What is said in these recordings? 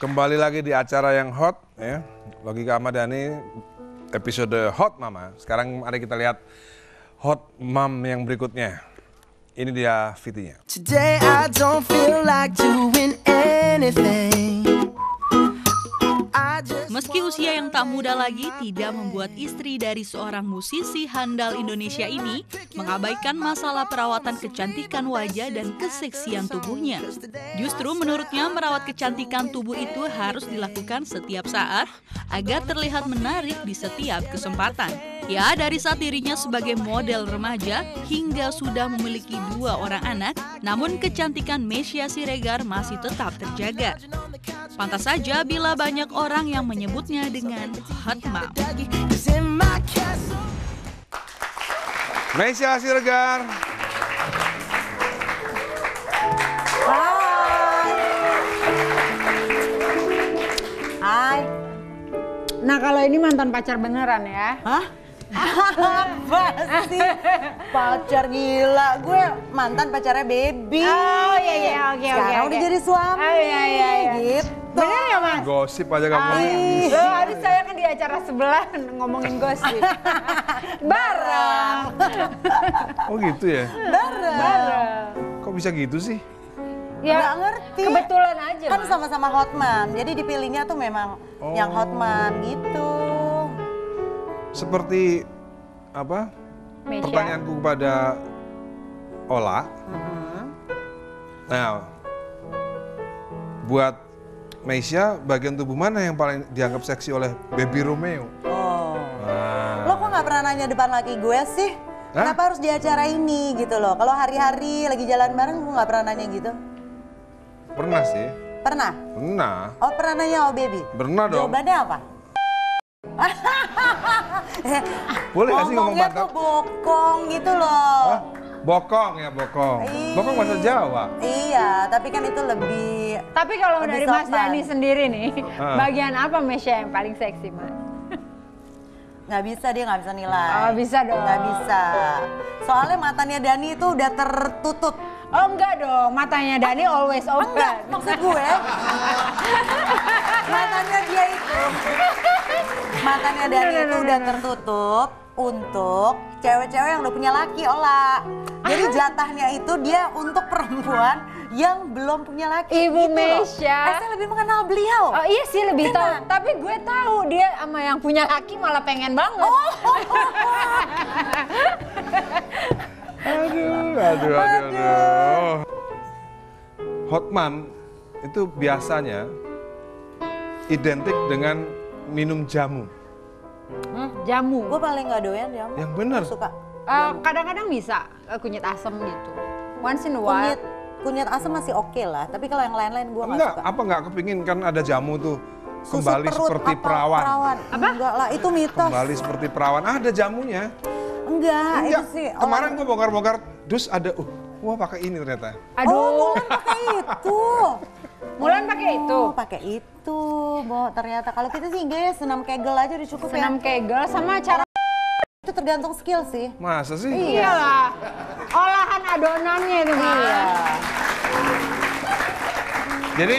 Kembali lagi di acara yang hot ya. Logika Ahmad Dhani episode Hot Mama. Sekarang mari kita lihat Hot Mom yang berikutnya. Ini dia VT-nya. Today I don't feel like doing anything. Meski usia yang tak muda lagi tidak membuat istri dari seorang musisi handal Indonesia ini mengabaikan masalah perawatan kecantikan wajah dan keseksian tubuhnya. Justru menurutnya merawat kecantikan tubuh itu harus dilakukan setiap saat agar terlihat menarik di setiap kesempatan. Ya, dari saat dirinya sebagai model remaja hingga sudah memiliki dua orang anak, namun kecantikan Mesia Siregar masih tetap terjaga. Pantas saja bila banyak orang yang menyebutnya dengan hot mom. Meisya Siregar. Hai. Nah kalau ini mantan pacar beneran ya? Hah? Apa sih? Pacar gila. Gue mantan pacarnya baby. Oh iya iya oke oke. Sekarang oke. udah jadi suami. Oh iya iya iya. Gitu. Bener ya mas? Gosip aja kamu. Ih. Loh habis saya kan di acara sebelah ngomongin gosip. Bareng. Oh gitu ya. Bareng. Bareng. Kok bisa gitu sih? Ya Nggak ngerti. Kebetulan aja Kan mas. sama-sama hotman. Jadi dipilihnya tuh memang Oh. yang hotman gitu. Seperti apa? Mesya. Pertanyaanku kepada Ola. Nah, buat Meisya, bagian tubuh mana yang paling dianggap seksi oleh Baby Romeo? Oh. Nah, Lo kok nggak pernah nanya depan laki gue sih? Hah? Kenapa harus di acara ini gitu loh? Kalau hari-hari lagi jalan bareng, gue nggak pernah nanya gitu. pernah sih. Pernah? Pernah. Oh pernah nanya oh baby? Pernah dong. Jawabannya apa? Boleh nggak sih ngomong mantap? tuh bokong gitu loh. Hah? Bokong ya, bokong. Ih. Bokong bahasa Jawa. Iya, tapi kan itu lebih Tapi kalau Lebih dari Mas sopan. Dani sendiri nih, Ah. bagian apa Mesya yang paling seksi mas? nggak bisa dia nggak bisa nilai. Oh, bisa dong. Nggak bisa. Soalnya matanya Dani itu udah tertutup. Oh enggak dong, matanya Dani always open. Enggak, maksud gue. matanya dia itu. Matanya Dani itu udah tertutup untuk cewek-cewek yang udah punya laki, Ola. Jadi jatahnya itu dia untuk perempuan yang belum punya laki. Ibu gitu. Mesya. Eh, saya lebih mengenal beliau. Oh iya sih lebih Kan? tahu, tapi gue tahu dia sama yang punya laki malah pengen banget. Oh. Aduh, aduh, aduh, aduh. Hotman itu biasanya identik dengan minum jamu. Hah, jamu. Gue paling nggak doyan ya. Yang benar. Suka Eh, kadang-kadang bisa eh, kunyit asam gitu. Once in a while. kunyit kunyit asam masih oke lah, tapi kalau yang lain-lain gue nggak Enggak, suka. apa enggak kepingin kan ada jamu tuh Susu kembali perut seperti apa, perawan. Apa? Enggak lah, itu mitos. Kembali seperti perawan. Ah, ada jamunya. Enggak, Enggak. itu sih. Kemarin gua bongkar-bongkar, dus ada, uh, wah pakai ini ternyata. Oh, Aduh, Mulan pakai itu. Mulan pakai itu. Oh, pakai itu, Bo. Ternyata kalau kita sih enggak ya, senam kegel aja udah cukup Senam ya. kegel sama cara Itu tergantung skill sih. Masa sih? iyalah. Olahan adonannya itu Mas. Iya. Jadi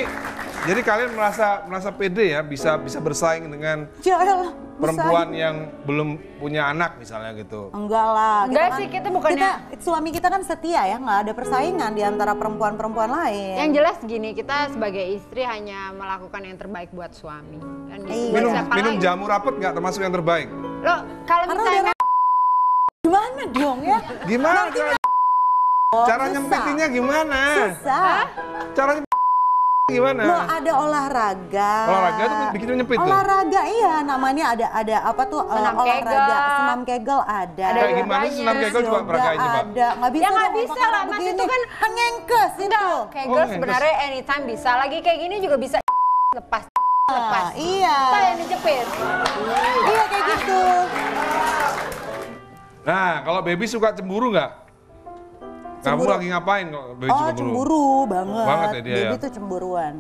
jadi kalian merasa merasa pede ya bisa bisa bersaing dengan Jael, perempuan yang belum punya anak misalnya gitu. Enggak lah. Enggak kan- sih, kita bukannya- kita- suami kita kan setia ya, nggak ada persaingan di antara perempuan-perempuan lain. Yang jelas gini, kita sebagai istri hanya melakukan yang terbaik buat suami. Dan gitu. Iya. Minum siapa minum lagi? jamu rapet nggak termasuk yang terbaik? Lo kalau misalnya Gimana dong ya? Gimana? cara, cara susah. nyempetinnya gimana? Susah. Cara gimana? Lo ada olahraga. Olahraga tuh bikin nyempit tuh. Olahraga iya, namanya ada ada apa tuh eh, Senam olahraga, kegel. senam kegel ada. Ada Kayak gimana sih senam kegel coba coba. Ada, nggak bisa Ya, nggak bisa lah, Mas, begini. itu kan- kan ngengkes itu. kegel Oh, sebenarnya anytime bisa. Lagi kayak gini juga bisa lepas lepas. Ah, iya. Apa yang dijepit? Iya kayak gitu. Nah, kalau baby suka cemburu nggak? Kamu Cemburu. lagi ngapain kalau baby Oh cemburu banget. Banget ya dia Baby ya? tuh cemburuan.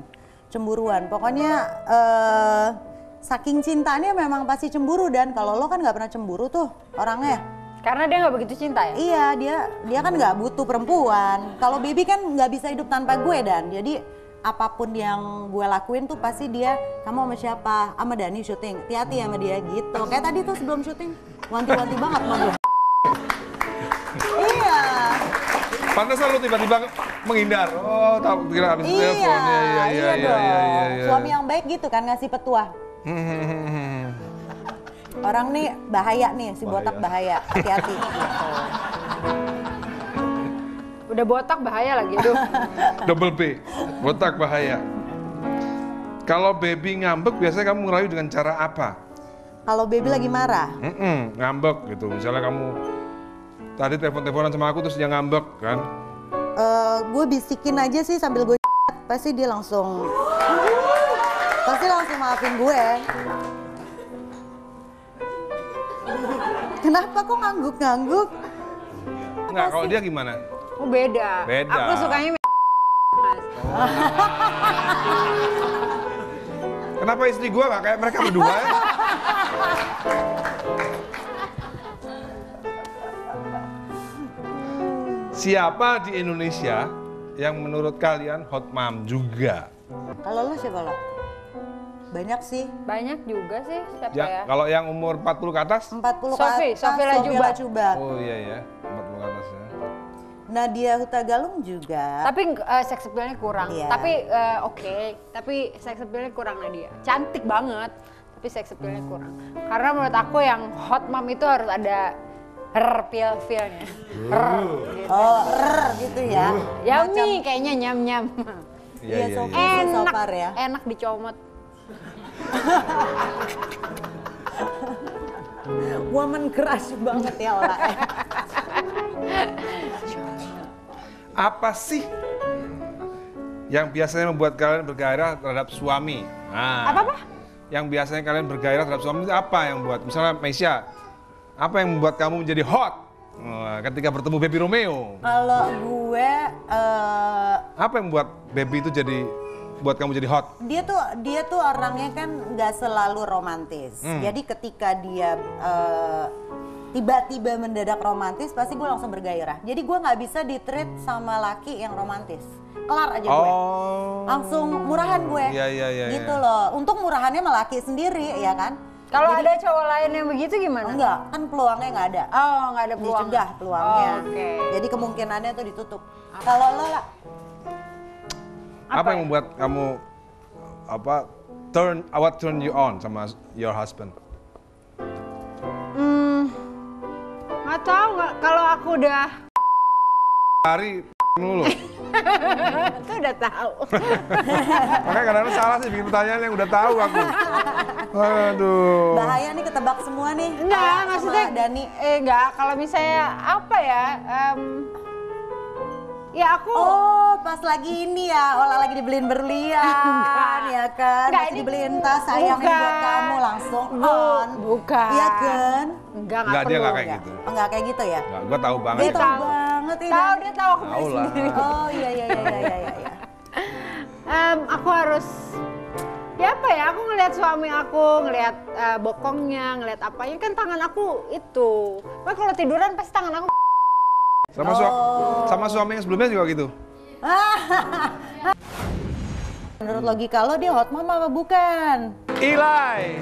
Cemburuan. Pokoknya eh saking cintanya memang pasti cemburu dan kalau lo kan nggak pernah cemburu tuh orangnya. Karena dia nggak begitu cinta ya. Iya dia dia kan nggak butuh perempuan. Kalau baby kan nggak bisa hidup tanpa gue dan jadi apa pun yang gue lakuin tuh pasti dia kamu sama siapa sama Dani syuting hati-hati sama dia gitu kayak tadi tuh sebelum syuting wanti-wanti banget sama gue Pantas lu tiba-tiba menghindar. Oh, tahu kira habis iya telepon. Iya, iya, iya, iya, iya, iya, iya. suami yang baik gitu kan ngasih petua Hmm, orang nih bahaya nih si botak bahaya hati-hati gitu. Udah botak bahaya lagi, aduh. Double B, botak bahaya. Kalau baby ngambek, biasanya kamu ngerayu dengan cara apa? kalau baby lagi marah Mm-mm, ngambek gitu. Misalnya kamu tadi telepon-teleponan sama aku terus dia ngambek kan? Eh, gue bisikin aja sih sambil gue pasti dia langsung pasti langsung maafin gue kenapa kok ngangguk-ngangguk Enggak, kalau dia gimana? Oh beda. Beda. Aku sukanya mas. Kenapa istri gua nggak kayak mereka berdua Siapa di Indonesia yang menurut kalian hot mom juga? kalau lu siapa lo banyak sih Banyak juga sih siapa Ya, ya? kalau yang umur 40 ke atas? 40 ke Sofi, atas Sofi Lajuba. Lajuba. Oh iya ya, 40 ke atas ya. Nadia Hutagalung juga Tapi uh, sex appeal-nya kurang. Iya. Tapi eh, oke, tapi sex appeal-nya kurang Nadia. Cantik banget, tapi sex appeal-nya kurang. Karena menurut aku yang hot mom itu harus ada her feel feelnya. oh rrr, gitu ya Yummy kayaknya nyam nyam. Iya, Iya, iya, iya. so enak, far ya. enak dicomot. woman crush banget ya Ola Apa sih yang biasanya membuat kalian bergairah terhadap suami? Nah, Apa-apa? Yang biasanya kalian bergairah terhadap suami itu apa yang membuat? Misalnya Meisha, apa yang membuat kamu menjadi hot Wah, ketika bertemu Baby Romeo? kalau gue eh, Apa yang membuat Baby itu jadi buat kamu jadi hot? dia tuh dia tuh orangnya kan nggak selalu romantis. Hmm. Jadi ketika dia eh, tiba-tiba mendadak romantis, pasti gue langsung bergairah. Jadi gue nggak bisa ditreat sama laki yang romantis. Kelar aja gue. Oh. Langsung murahan gue. Iya, iya, iya, Gitu iya. loh. Untuk murahannya sama laki sendiri, ya kan? Kalau ada cowok lain yang begitu gimana? Enggak, kan peluangnya nggak ada. Oh, nggak ada peluang. Dicegah peluangnya. Oh, Oke. Jadi kemungkinannya tuh ditutup. Kalau lo lah, Apa, yang membuat kamu apa turn what turn you on sama your husband? Hmm, nggak tahu nggak. Kalau aku udah Hari melulu. itu udah tahu. Makanya kadang-kadang salah sih bikin pertanyaan yang udah tahu aku. Aduh. bahaya nih ketebak semua nih. Enggak, sama maksudnya Dani. Eh enggak, kalau misalnya apa ya? em, ya aku Oh, pas lagi ini ya, Ola lagi dibeliin berlian, Enggak. ya kan? Enggak, Masih ini- dibeliin tas sayang ini buat Bukan. kamu langsung Bu- on. bukan. Iya kan? enggak Enggak, dia perlu. enggak kayak Enggak. gitu. Enggak kayak gitu ya? Enggak, gua tahu banget. Dia itu. tahu tahu. Banget ini. Tahu dia tahu aku beli lah. sendiri. Oh iya iya iya iya iya iya. Em, aku harus ya apa ya? Aku ngelihat suami aku, ngelihat eh, bokongnya, ngelihat apanya kan tangan aku itu. Nah, kalau tiduran pasti tangan aku Sama su- Oh. sama suami yang sebelumnya juga gitu. Menurut logika lo dia hot mama apa bukan? Ilai.